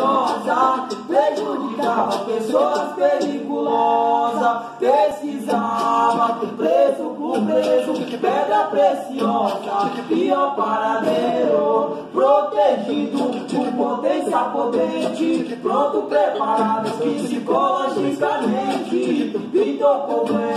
criminosa, prejudicava pessoas periculosas. pesquisava preso por preso, pedra preciosa, e pior paradeiro, protegido por potência potente, pronto, preparado psicologicamente, pintou problema.